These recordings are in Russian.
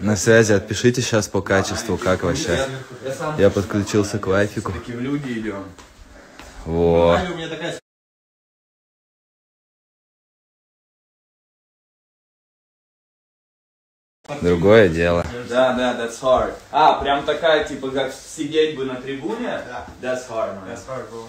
На связи, отпишите сейчас по качеству, как вообще. Я подключился к вайфику. такие в люди идем. Во. У меня такая Другое дело. Да, да, that's hard. А, прям такая, типа, как сидеть бы на трибуне? Да. That's hard, man. That's hard, bro.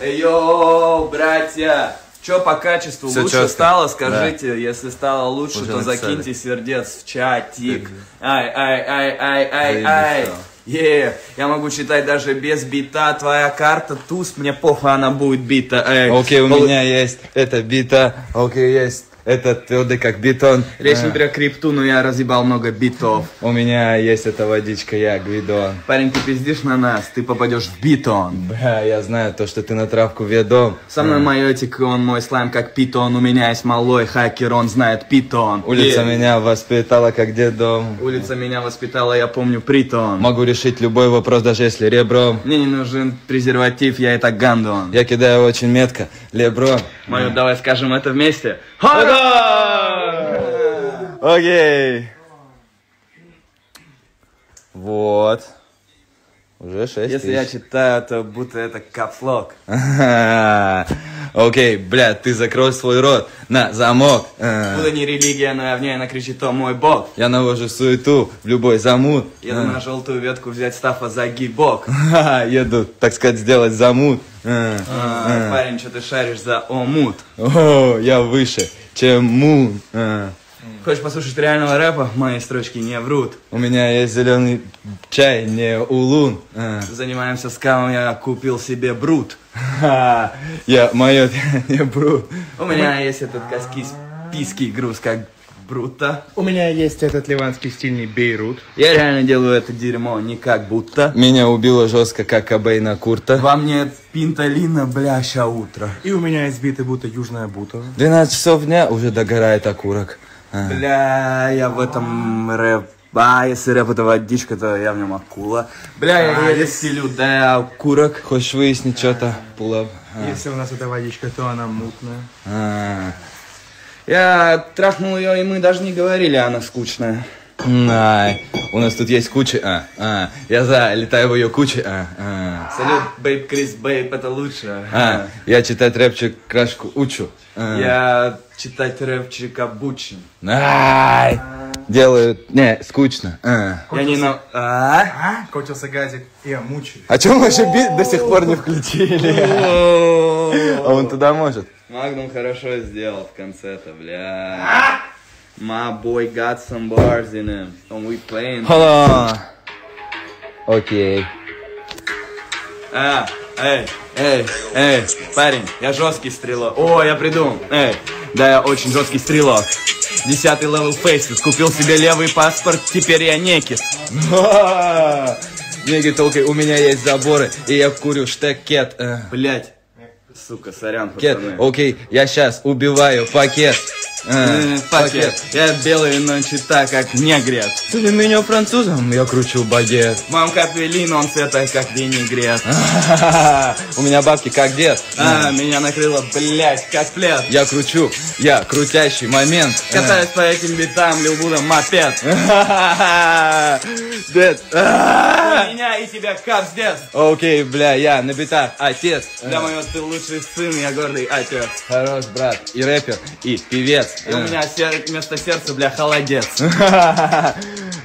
Эй, йоу, братья! Че по качеству Всё лучше чётко. стало, скажите. Если стало лучше, Уже то написали. закиньте сердец в чатик. Ай, ай, ай, ай, ай, ай. Е, я могу читать даже без бита. Твоя карта туз, мне похуй, она будет бита. Окей, у Полу- меня есть эта бита. Окей, есть этот твердый как бетон. Речь не А, про крипту, но я разъебал много битов. У меня есть эта водичка, я Гвидон. Парень, ты пиздишь на нас, ты попадешь в бидон. Бля, я знаю то, что ты на травку ведом. Со мной мой этик, он мой slime как питон. У меня есть малой хакер, он знает питон. Улица Е. меня воспитала как дедом. Улица меня воспитала, я помню притон. Могу решить любой вопрос, даже если ребром. Мне не нужен презерватив, я и так гандон. Я кидаю очень метко. LeBron. Мою, давай скажем это вместе. Окей. Вот. Уже шесть Если я тысяч. читаю, то будто это капслок. Окей, бля, ты закрой свой рот на замок. А. Будто не религия, но в ней она кричит, о мой бог. Я навожу суету в любой замут. Еду на желтую ветку взять стафа за гибок. Еду, так сказать, сделать замут. А. А, Парень, что ты шаришь за омут? О, я выше, чем мун. А. Хочешь послушать реального рэпа? Мои строчки не врут. У меня есть зеленый чай, не улун. А. Занимаемся скамом, я купил себе брут. Я мое не брут. У меня есть этот каскийский груз, как брута. У меня есть этот ливанский стильный Бейрут. Я реально делаю это дерьмо не как будто. Меня убило жестко, как Кобейна Курта. Во мне пинталина, бля, ща утро. И у меня есть биты будто Южная Бута. 12 часов дня уже догорает окурок. А. Бля, я в этом рэп. А, если рэп это водичка, то я в нем акула. Бля, я А, еле да, окурок. Хочешь выяснить что-то, Пулов? А. Если у нас эта водичка, то она мутная. А. Я трахнул ее, и мы даже не говорили, она скучная. Ай, у нас тут есть куча. А, а. Я за, летаю в ее куче. А, а. Салют, бейб, Крис, бейб, это лучше. А, я читать рэпчик крашку учу. А. Я читать рэпчик обучен. Ай, делают, не, скучно. А. Я не на... А? А? Кончился газик, и я мучаюсь. А чем мы еще бит до сих пор не включили? А он туда может. Магнум хорошо сделал в конце-то, бля. My boy got some bars in him. And we playing. Hello. Окей. А, эй, эй, эй, парень, я жесткий стрелок. О, я придумал. Эй, да, я очень жесткий стрелок. Десятый левел фейсит, купил себе левый паспорт, теперь я некит. Неги толкай, у меня есть заборы, и я курю штекет. э. Блять. Сука, сорян, Кет, пацаны. окей, я сейчас убиваю пакет. Э, Пакет. Я белый, но чита как негрет. Ты меня французом, я кручу багет. Моем капеллине он цвета как винегрет. У меня бабки как дед. А, меня накрыло, блять, как плед. Я кручу, я крутящий момент. Э. Катаюсь по этим битам, любуда мопед. Дед. Меня и тебя капздец. Окей, бля, я на битах отец. Для моего ты лучший сын, я гордый отец. Хорош, брат, и рэпер, и певец. И у меня сер- вместо сердца, бля, холодец.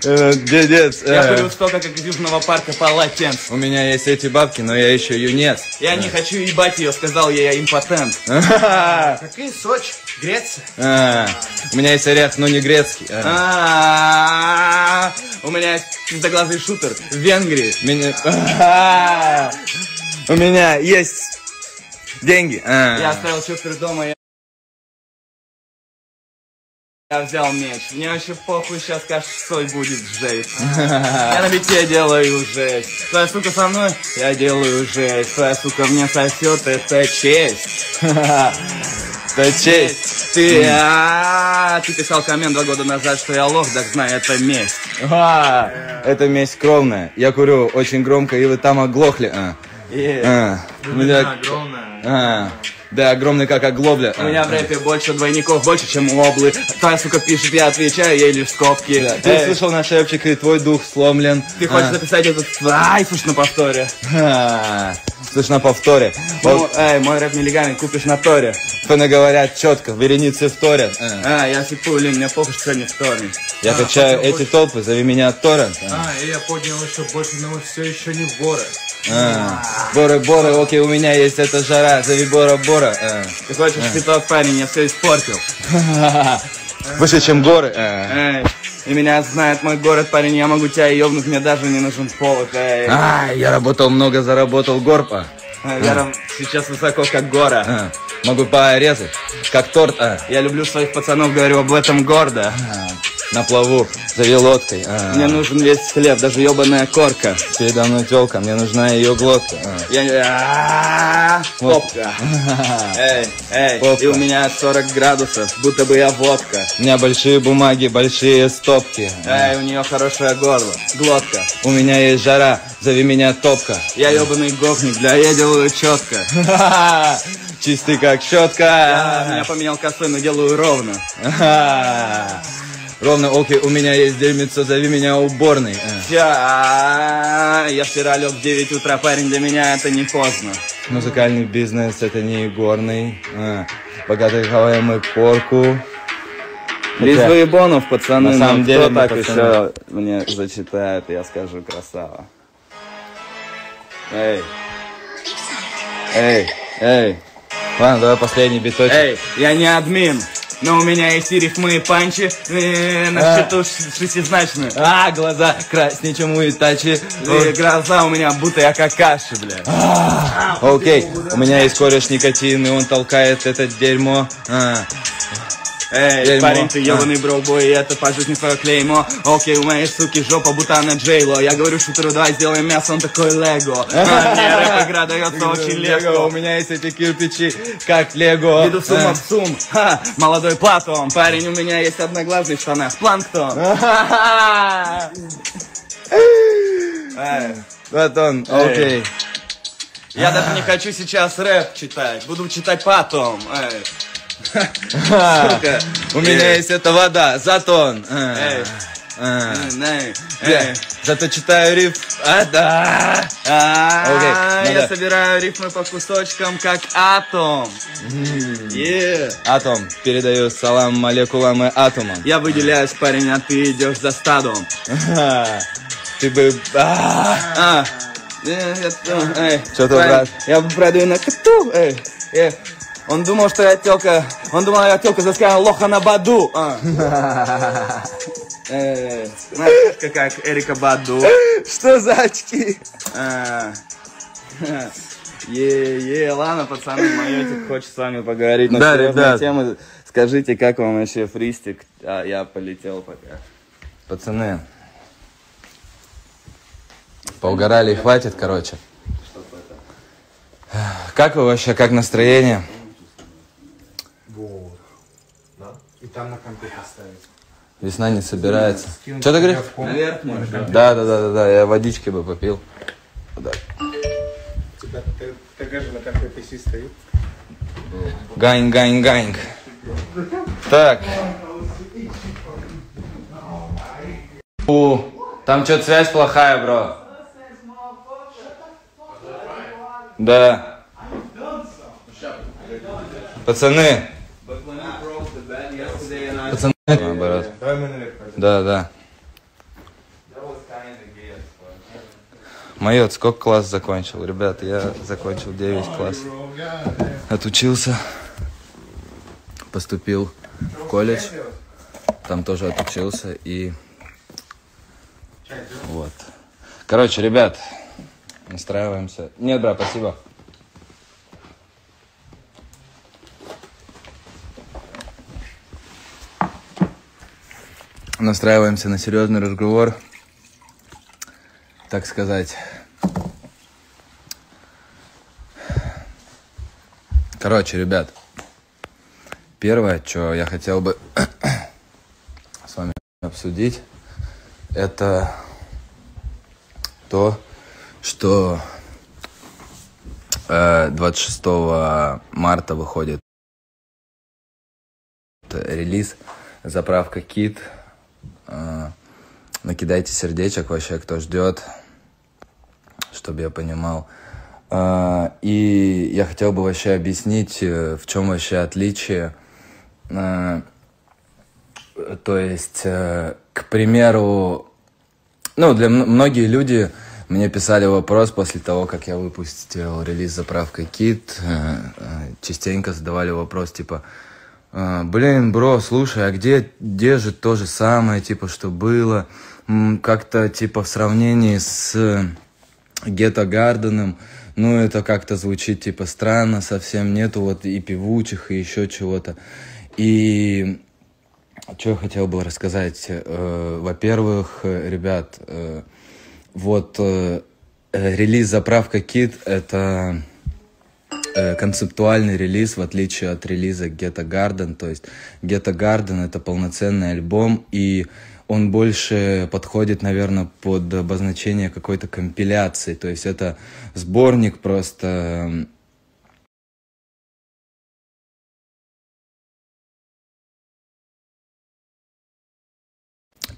Э, Дедец. Я э. курю столько, как из Южного парка полотенц. У меня есть эти бабки, но я еще юнец. Я не хочу ебать ее, сказал я, я импотент. Какие Сочи? Греция? У меня есть орех, но не грецкий. А. У меня есть пиздоглазый шутер в Венгрии. Меня- У меня есть деньги. Я оставил чоппер дома, я... Взял меч. Мне вообще похуй, сейчас косой будет жесть. Я на бите делаю жесть. Твоя сука со мной? Я делаю жесть. Твоя сука мне сосет, это честь. Да честь. Ты, а, ты писал коммент два года назад, что я лох, так знай, это месть. А, Это месть кровная. Я курю очень громко, и вы там оглохли. А. Е. А. Огромная. А. да огромный как оглобля. У меня в рэпе больше двойников, больше, чем облы. Твоя сука пишет, я отвечаю, ей лишь скобки. Ты Эй, слышал наш рэпчик, и твой дух сломлен. ты хочешь А. записать этот... Ай, слушай, на повторе. Слышь, на повторе. Ну, Вот эй, мой рэп нелегальный, купишь на торе. фэны говорят четко, вереницы вторят. А. А, я сипу, Лин, мне похуй, что сегодня вторник. Я качаю эти толпы, зови меня торрент. А. А, и я поднял еще больше, но мы все еще не воры. А. Боры, боры, окей, у меня есть эта жара, зови Бора, Бора. А. Ты хочешь цветок, парень, я все испортил. Выше, чем горы. Эй, и меня знает мой город, парень, я могу тебя ебнуть, мне даже не нужен повод, эй. А, я работал много, заработал горпа. Я там сейчас высоко, как гора. А. Могу порезать, как торт. А. Я люблю своих пацанов, говорю об этом гордо. А. На плаву, зови лодкой. А. Мне нужен весь хлеб, даже ебаная корка. Передо мной телка, мне нужна ее глотка. А. Я не... А, Попка. Эй, эй, Попка. и у меня 40 градусов, будто бы я водка. У меня большие бумаги, большие стопки. Эй, у нее хорошее горло, глотка. У меня есть жара, зови меня топка. Я ебаный гопник, бля, я делаю четко. Чистый как щетка. Я меня поменял косой, но делаю ровно. Ровно, окей, у меня есть дерьмецо, зови меня уборный. А. Я, я вчера лег в 9 утра, парень, для меня это не поздно. Музыкальный бизнес это не игорный. А. Богатый хаваем мы порку. Хотя, выебонов, пацаны, на самом но деле кто так пацаны. еще мне зачитает, я скажу красава. Эй, эй, эй, Ладно, давай последний биточек. эй, я не админ, но у меня есть и рифмы, и панчи, э, на А. счету шестизначные. А, глаза краснее, чем у Итачи. Глаза у меня будто я какаши, бля. Окей, у меня есть кореш никотин, и он толкает это дерьмо. А. Эй, Дерьмо. парень, ты ебаный броубой, и это по жизни твое клеймо. Окей, у моей суки жопа, будто она Джейло. Я говорю шутеру, давай сделаем мясо, он такой Лего. А, Мне рэп игра дается очень легко У меня есть эти кирпичи, как Лего. Иду сумма в сум, ха, молодой Платон. Парень, у меня есть одноглазый в штанах, планктон. Эй, Батон, окей. Я даже не хочу сейчас рэп читать, буду читать потом. Эй, У меня Эй. есть эта вода, затон. А. А. Бля, эй Зато читаю риф. А, да. А, я собираю рифмы по кусочкам, как атом. Атом. Передаю салам молекулам и атомам. Я выделяюсь, парень, а ты идешь за стадом. А, Ты бы... А. А, э, ты, парень, брат? Я пройду на коту, эй, э. Он думал, что я телка, он думал, я телка заскала лоха на баду. А. Эй, знаешь, как Эрика Баду. Что за очки? А. Е-е, ладно, пацаны, Майотик хочет с вами поговорить на Да, ребят. темы. Скажите, как вам вообще фристик? А я полетел пока. Пацаны. Поугорали и хватит, короче. Как вы вообще, как настроение? Вот. Да? И там на компе поставить. Весна не собирается. Что ты говоришь? Наверх можешь? Да, да, да, да, да, я водички бы попил. Да. Такая же на компе PC стоит. Гань, гань, гань. Так. У, там что-то связь плохая, бро. Да. Пацаны. Наоборот. Давай мы наверх пойдем. Да, да. Майот, сколько класс закончил? Ребята, я закончил 9 класс. Отучился. Поступил в колледж. Там тоже отучился и... Вот. Короче, ребят, настраиваемся. Нет, брат, спасибо. Настраиваемся на серьезный разговор. Так сказать. Короче, ребят, первое, что я хотел бы с вами обсудить, это то, что 26 марта выходит релиз «Заправка Кит». Э, накидайте сердечек вообще, кто ждет, чтобы я понимал. Э, и я хотел бы вообще объяснить, в чем вообще отличие. То есть, к примеру, ну, для многие люди мне писали вопрос после того, как я выпустил релиз заправкой Кит. Э, э, частенько задавали вопрос типа, «Э, блин, бро, слушай, а где, где же то же самое, типа, что было? Как-то, типа, в сравнении с Гетто Гарденом, ну, это как-то звучит, типа, странно, совсем нету вот и певучих, и еще чего-то. И что я хотел бы рассказать? Э, во-первых, ребят, э, вот э, релиз «Заправка Кит» — это концептуальный релиз, в отличие от релиза Ghetto Garden. То есть Ghetto Garden — это полноценный альбом, и он больше подходит, наверное, под обозначение какой-то компиляции. То есть это сборник просто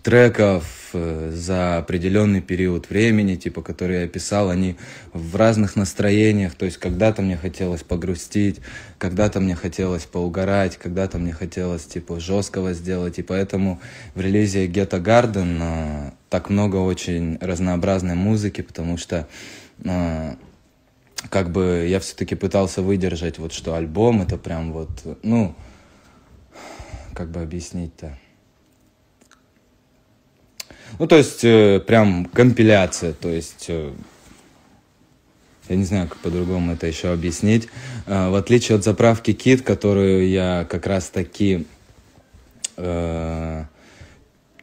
треков э, за определенный период времени, типа, которые я писал, они в разных настроениях, то есть когда-то мне хотелось погрустить, когда-то мне хотелось поугарать, когда-то мне хотелось, типа, жесткого сделать, и поэтому в релизе Ghetto Garden э, так много очень разнообразной музыки, потому что э, как бы я все-таки пытался выдержать вот что альбом это прям вот, ну, как бы объяснить-то, ну, то есть, э, прям компиляция, то есть, э, я не знаю, как по-другому это еще объяснить. Э, в отличие от заправки Кит, которую я как раз таки... Э,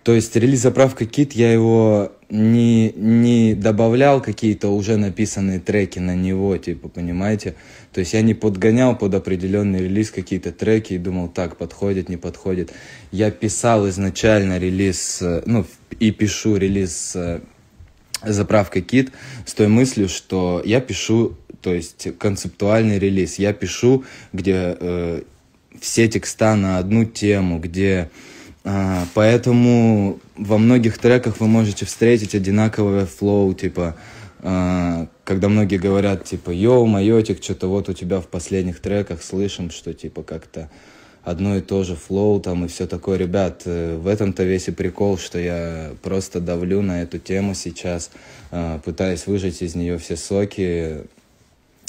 то есть, релиз заправка Кит, я его не, не добавлял какие-то уже написанные треки на него, типа, понимаете? То есть я не подгонял под определенный релиз какие-то треки и думал, так, подходит, не подходит. Я писал изначально релиз, э, ну, и пишу релиз э, заправка кит с той мыслью, что я пишу, то есть концептуальный релиз, я пишу, где э, все текста на одну тему, где поэтому во многих треках вы можете встретить одинаковое флоу, типа э, когда многие говорят, типа, йоу, Майотик, что-то вот у тебя в последних треках слышим, что, типа, как-то одно и то же flow там и все такое. Ребят, э, в этом-то весь и прикол, что я просто давлю на эту тему сейчас, э, пытаясь выжать из нее все соки.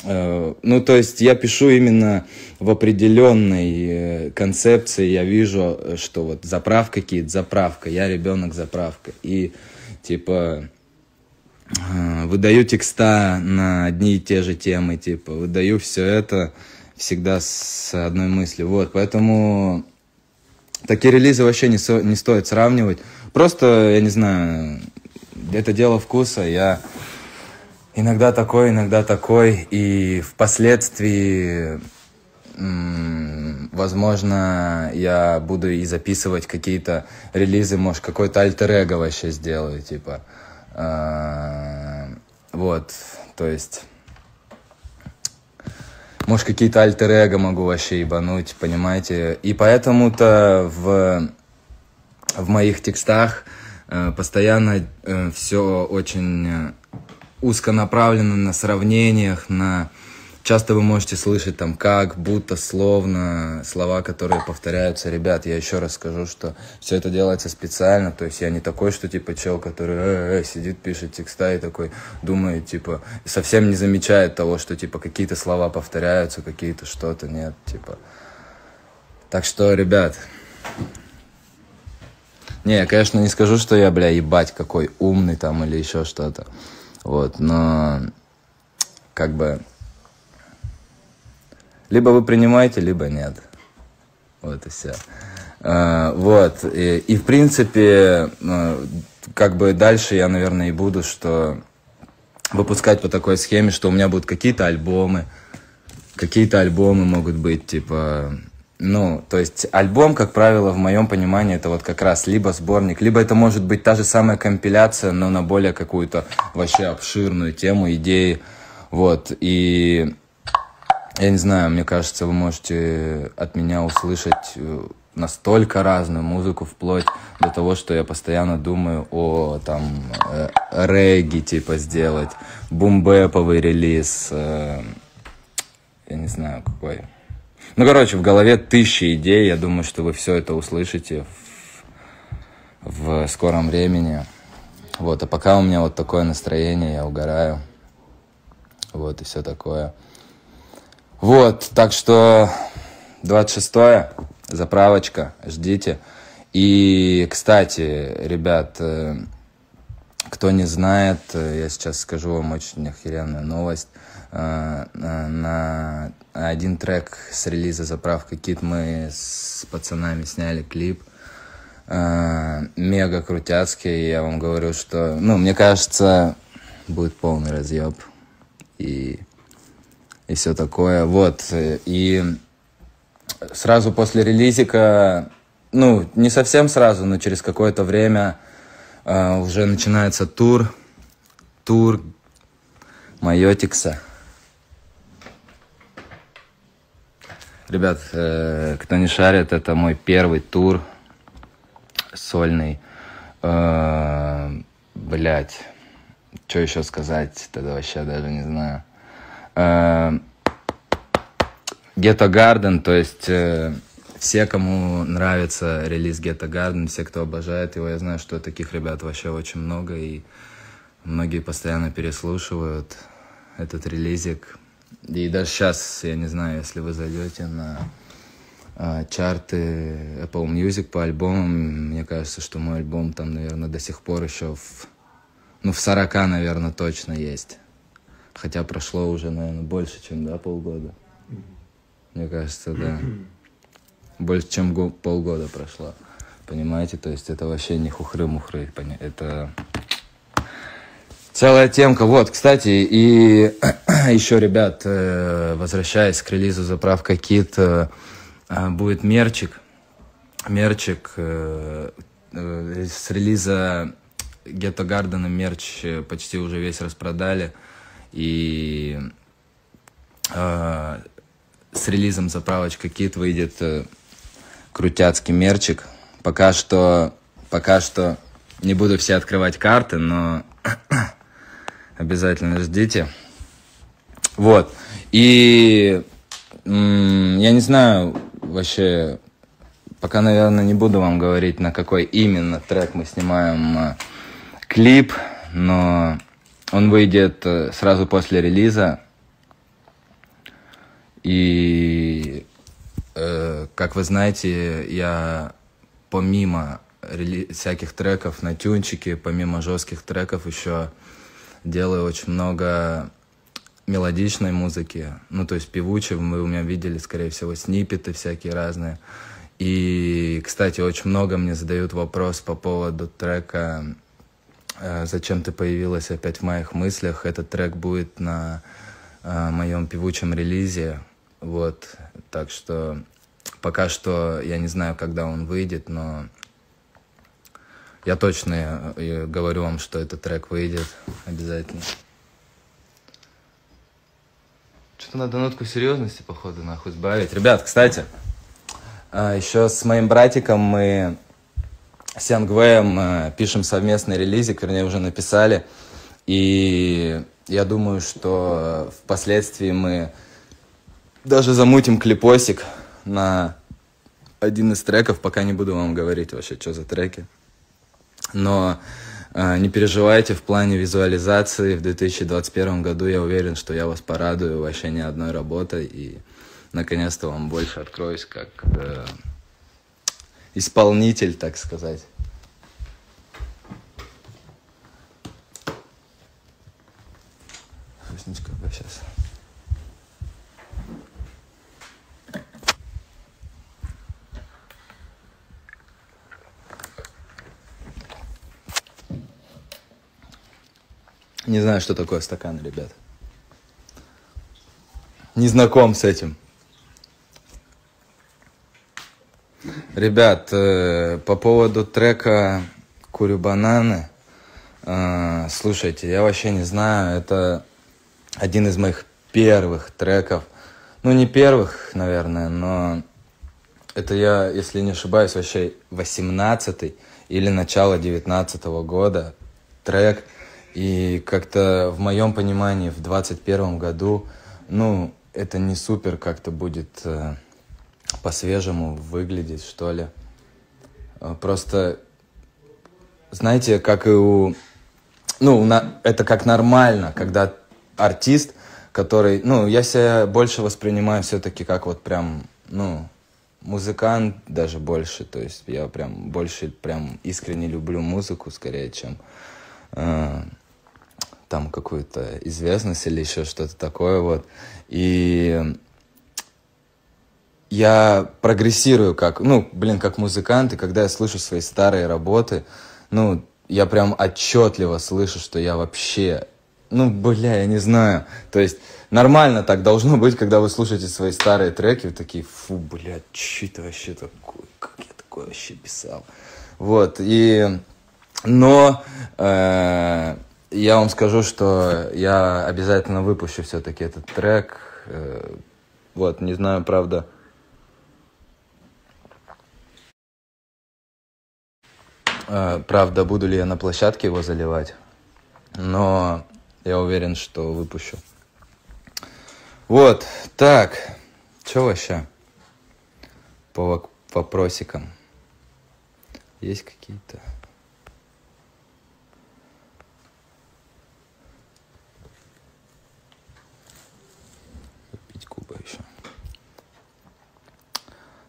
Э, ну, то есть я пишу именно в определенной концепции, я вижу, что вот заправка kid, заправка, я ребенок заправка. И типа выдаю текста на одни и те же темы, типа выдаю все это, всегда с одной мыслью. Вот, поэтому такие релизы вообще не, со, не стоит сравнивать. Просто, я не знаю, это дело вкуса. Я иногда такой, иногда такой. И впоследствии, возможно, я буду и записывать какие-то релизы, может, какой-то альтер-эго вообще сделаю, типа. А, вот, то есть может, какие-то альтер-эго могу вообще ебануть, понимаете? И поэтому-то в, в моих текстах э, постоянно э, все очень э, узко направлено на сравнениях, на Часто вы можете слышать там как, будто, словно, слова, которые повторяются. Ребят, я еще раз скажу, что все это делается специально, то есть я не такой, что типа чел, который э, э, сидит, пишет текста и такой думает, типа, совсем не замечает того, что типа какие-то слова повторяются, какие-то что-то, нет, типа. Так что, ребят, не, я, конечно, не скажу, что я, бля, ебать, какой умный там или еще что-то. Вот, но как бы либо вы принимаете, либо нет. Вот и все. А, вот. И, и в принципе, а, как бы дальше я, наверное, и буду, что выпускать по такой схеме, что у меня будут какие-то альбомы, какие-то альбомы могут быть, типа, ну, то есть альбом, как правило, в моем понимании, это вот как раз либо сборник, либо это может быть та же самая компиляция, но на более какую-то вообще обширную тему, идеи, вот, и я не знаю, мне кажется, вы можете от меня услышать э, настолько разную музыку, вплоть до того, что я постоянно думаю о там э, регги типа сделать, бумбэповый релиз, э, я не знаю какой. Ну, короче, в голове тысячи идей, я думаю, что вы все это услышите в, в скором времени. Вот, а пока у меня вот такое настроение, я угораю. Вот, и все такое. Вот, так что 26 заправочка, ждите. И, кстати, ребят, э, кто не знает, э, я сейчас скажу вам очень охеренную новость. Э, на один трек с релиза «Заправка Кит» мы с пацанами сняли клип. Мега крутяцкий, я вам говорю, что, ну, мне кажется, будет полный разъеб. И и все такое. Вот. И сразу после релизика, ну, не совсем сразу, но через какое-то время э, уже начинается тур. Тур Майотикса. Ребят, э, кто не шарит, это мой первый тур сольный. Э, блять, что еще сказать, тогда вообще даже не знаю. Ghetto Garden, то есть э, все, кому нравится релиз Ghetto Garden, все, кто обожает его, я знаю, что таких ребят вообще очень много, и многие постоянно переслушивают этот релизик. И даже сейчас, я не знаю, если вы зайдете на э, чарты Apple Music по альбомам, мне кажется, что мой альбом там, наверное, до сих пор еще в, ну, в 40, наверное, точно есть. Хотя прошло уже, наверное, больше, чем, да, полгода. Мне кажется, да. Больше, чем полгода прошло. Понимаете? То есть это вообще не хухры-мухры. Это целая темка. Вот, кстати, и еще, ребят, э, возвращаясь к релизу «Заправка Кит», э, э, будет мерчик. Мерчик с релиза Гетто Гардена мерч почти уже весь распродали. И с релизом заправочка Кит выйдет крутяцкий мерчик. Пока что, пока что не буду все открывать карты, но обязательно ждите. Вот. И я не знаю вообще, пока, наверное, не буду вам говорить, на какой именно трек мы снимаем э, клип, но он выйдет э, сразу после релиза. И, э, как вы знаете, я помимо всяких треков на тюнчике, помимо жестких треков, еще делаю очень много мелодичной музыки. Ну, то есть певучей. Вы у меня видели, скорее всего, снипеты всякие разные. И, кстати, очень много мне задают вопрос по поводу трека Э, зачем ты появилась опять в моих мыслях. Этот трек будет на э, моем певучем релизе. Вот, так что пока что я не знаю, когда он выйдет, но я точно э, говорю вам, что этот трек выйдет обязательно. Что-то надо нотку серьезности, походу, нахуй сбавить. Ребят, кстати, еще с моим братиком мы с Янгвеем э, пишем совместный релизик, вернее, уже написали. И я думаю, что впоследствии мы даже замутим клипосик на один из треков, пока не буду вам говорить вообще, что за треки. Но э, не переживайте, в плане визуализации в 2021 году я уверен, что я вас порадую вообще ни одной работой и наконец-то вам больше откроюсь как э, исполнитель, так сказать. Вкусничка сейчас. Не знаю, что такое стакан, ребят. Не знаком с этим. Ребят, э, по поводу трека «Курю бананы», э, слушайте, я вообще не знаю, это один из моих первых треков. Ну, не первых, наверное, но это я, если не ошибаюсь, вообще 18 или начало 19 года трек. И как-то в моем понимании в 21 году, ну, это не супер как-то будет э, по-свежему выглядеть, что ли. Э, просто, знаете, как и у... Ну, на, это как нормально, когда артист, который... Ну, я себя больше воспринимаю все-таки как вот прям, ну, музыкант даже больше. То есть я прям больше прям искренне люблю музыку скорее, чем... Э, там какую-то известность или еще что-то такое, вот. И я прогрессирую как, ну, блин, как музыкант, и когда я слышу свои старые работы, ну, я прям отчетливо слышу, что я вообще, ну, бля, я не знаю. То есть нормально так должно быть, когда вы слушаете свои старые треки, вы такие, фу, блядь, что это вообще такое, как я такое вообще писал. Вот, и, но, э, я вам скажу, что я обязательно выпущу все-таки этот трек. Э, вот, не знаю, правда. Э, правда, буду ли я на площадке его заливать. Но я уверен, что выпущу. Вот, так. Что вообще? По вопросикам. Есть какие-то?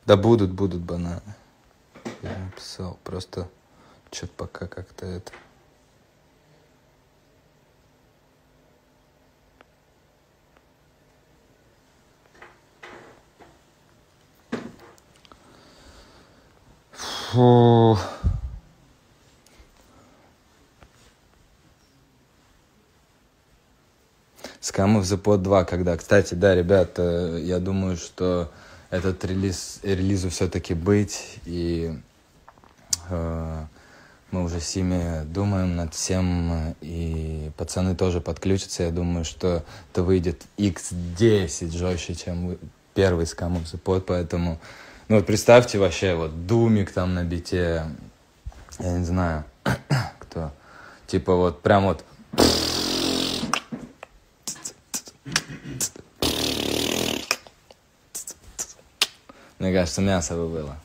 Да будут, будут бананы. Я написал. Просто что-то пока как-то это... Фу. Of the Pod 2 когда? Кстати, да, ребят, я думаю, что этот релиз, релизу все-таки быть, и э, мы уже с ними думаем над всем, и пацаны тоже подключатся, я думаю, что это выйдет x10 жестче, чем первый of the Pod, поэтому, ну вот представьте вообще, вот Думик там на бите, я не знаю, кто, типа вот прям вот Мне кажется, мясо бы было.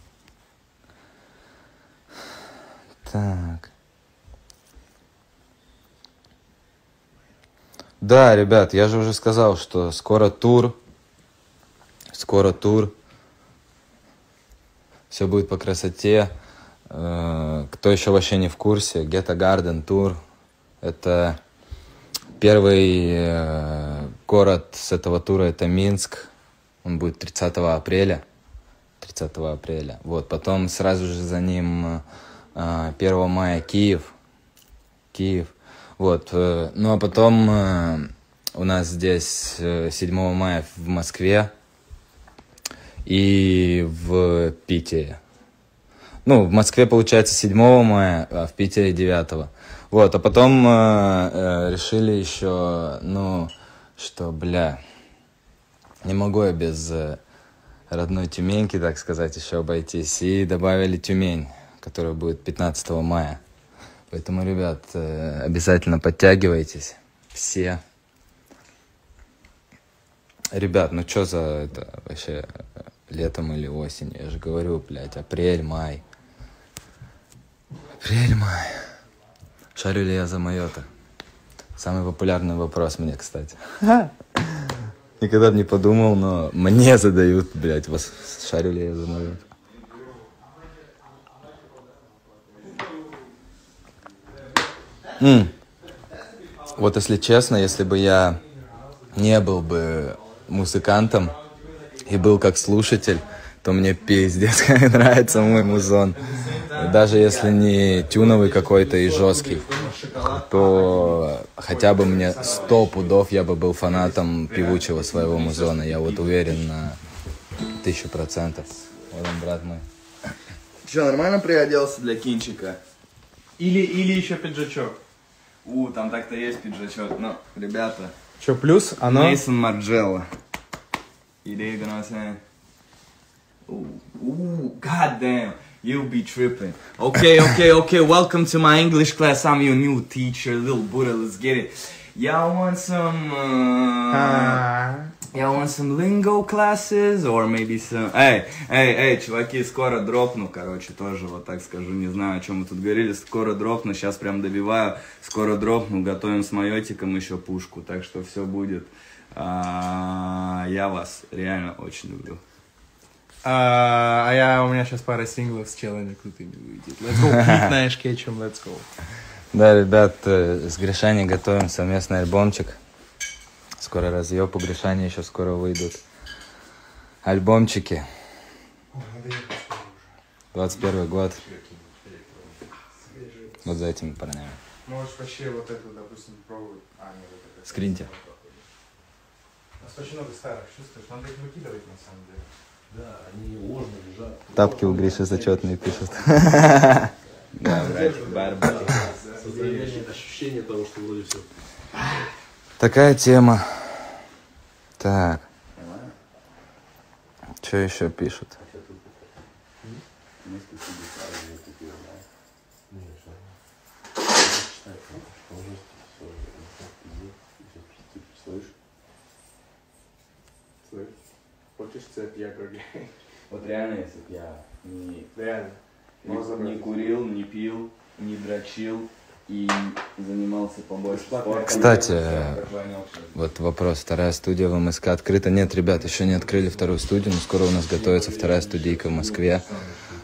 Так. Да, ребят, я же уже сказал, что скоро тур. Скоро тур. Все будет по красоте. Э, кто еще вообще не в курсе, Geta Garden Tour. Это первый э, город с этого тура, это Минск. Он будет 30 апреля. 30 апреля. Вот, потом сразу же за ним 1 а, мая Киев. Киев. Вот, э, ну а потом э, у нас здесь 7 э, мая в Москве и в Питере. Ну, в Москве получается 7 мая, а в Питере 9. Вот, а потом э, решили еще, ну, что, бля, не могу я без родной Тюменьки, так сказать, еще обойтись. И добавили Тюмень, которая будет 15 мая. Поэтому, ребят, э, обязательно подтягивайтесь. Все. Ребят, ну что за это вообще летом или осенью? Я же говорю, блядь, апрель, май. Апрель, май. Шарю ли я за майота? Самый популярный вопрос мне, кстати. Никогда бы не подумал, но мне задают, блядь, вас шарю ли я за. Вот если честно, если бы я не был бы музыкантом и был как слушатель, то мне пиздец как нравится мой музон. Даже если не тюновый какой-то и жесткий, то хотя бы мне сто пудов я бы был фанатом певучего своего музона. Я вот уверен на тысячу процентов. Вот он, брат мой. Че, нормально приоделся для кинчика? Или, или еще пиджачок. У, там так-то есть пиджачок. Ну, ребята. Че, плюс оно... Мейсон Марджелло. You I'm saying? Ooh, ooh, goddamn. You be tripping. Okay, okay, okay. Welcome to my English class. I'm your new teacher, little Buddha. Let's get it. Y'all want some? Uh, y'all want some lingo classes or maybe some? Эй, эй, эй, чуваки, скоро дропну, короче, тоже вот так скажу. Не знаю, о чем мы тут говорили. Скоро дропну. Сейчас прям добиваю. Скоро дропну. Готовим с майотиком еще пушку. Так что все будет. А, я вас реально очень люблю. А, а я, у меня сейчас пара синглов с челами крутыми выйдет. Let's go, Пит на Эшкетчем, let's go. Да, ребят, э, с Гришаней готовим совместный альбомчик. Скоро разъеб, у Гришани еще скоро выйдут альбомчики. 21 год. Вот за этими парнями. Можешь вообще вот эту, допустим, попробовать. А, нет, вот это. Скриньте. У нас очень много старых, чувствуешь? Надо их выкидывать на самом деле. Да, они ложно лежат. Тапки у Гриши зачетные пишут. Да, братик, барбар. Ощущение того, что вроде все. Такая тема. Так. Что еще пишут? Хочешь цепь, я круги? Вот реально, если бы я не, Реально. Не, не курил, не пил, не дрочил и занимался побольше спортом. Кстати, Вот вопрос. Вторая студия в МСК открыта? Нет, ребят, еще не открыли вторую студию, но скоро у нас готовится вторая студийка в Москве.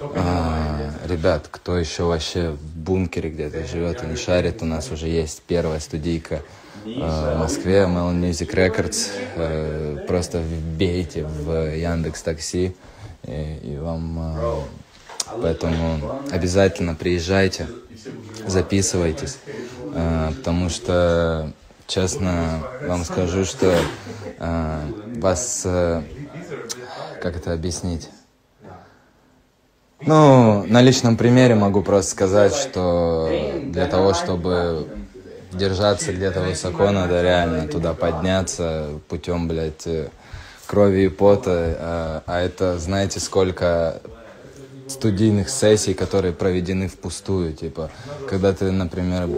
А, ребят, кто еще вообще в бункере где-то живет и не шарит, у нас уже есть первая студийка в Москве, Melon Music Records. Э, Просто вбейте в Яндекс Такси, и, и вам... а, Поэтому обязательно приезжайте, записывайтесь, а, потому что, честно вам скажу, что а, вас, э, как это объяснить? Ну, на личном примере могу просто сказать, что для того, чтобы держаться где-то высоко, надо реально туда подняться путем, блядь, э, крови и пота. А, а это, знаете, сколько студийных сессий, которые проведены впустую. Типа, когда ты, например,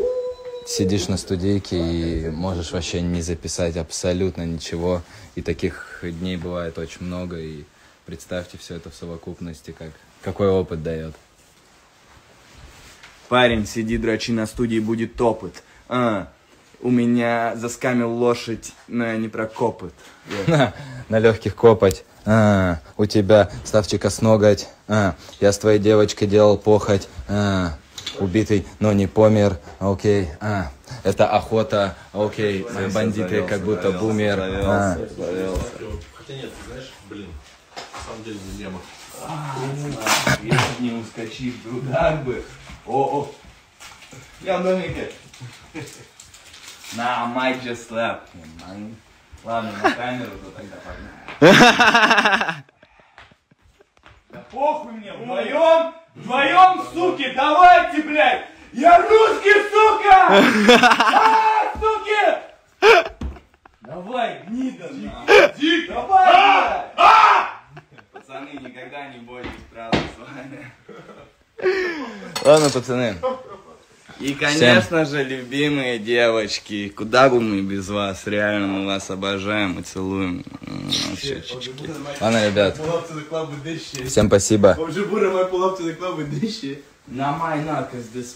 сидишь на студийке и можешь вообще не записать абсолютно ничего. И таких дней бывает очень много. И представьте все это в совокупности, как, какой опыт дает. Парень, сиди, дрочи на студии, будет опыт. А, у меня заскамил лошадь, но я не прокопыт. На, на легких копать. А, у тебя ставчика с ноготь. А, я с твоей девочкой делал похоть. А, убитый, но не помер. Окей. А, это охота. Окей. Мои бандиты как будто бумер. А, Хотя нет, ты знаешь, блин, на самом деле. Я от не ускочив, удар бы. О, о. Я в домике. На, I might just slap him, man. Ладно, на камеру, то тогда погнали. Да похуй мне, вдвоем, вдвоем, суки, давайте, блядь! Я русский, сука! А, суки! Давай, гнида, нахуй! Давай, блядь! Пацаны, никогда не бойтесь, правда, с вами. Ладно, пацаны. И, конечно же, любимые девочки, куда бы мы без вас, реально мы вас обожаем и целуем. Щечечки. Ладно, ребят. Всем спасибо.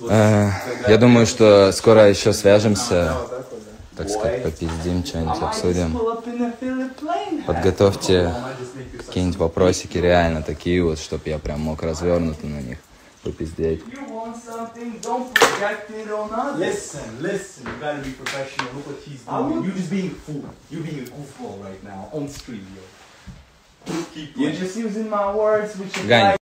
Э, Я думаю, что скоро еще свяжемся. Вот так сказать, попиздим, что-нибудь just обсудим. Подготовьте you какие-нибудь вопросики реально такие вот, чтобы я прям мог развернуто на них попиздеть. something, don't project it on others. Listen, listen, you gotta be professional. Look what he's doing. You're just being a fool. You're being a goofball right now on stream, yo. You're just using my words, which is like.